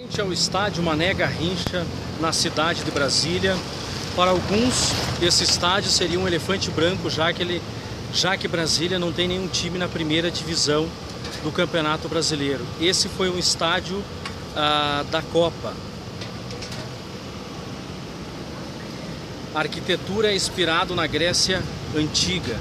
Frente ao estádio Mané Garrincha, na cidade de Brasília. Para alguns, esse estádio seria um elefante branco, já que, ele, já que Brasília não tem nenhum time na primeira divisão do Campeonato Brasileiro. Esse foi um estádio ah, da Copa. A arquitetura é inspirada na Grécia Antiga.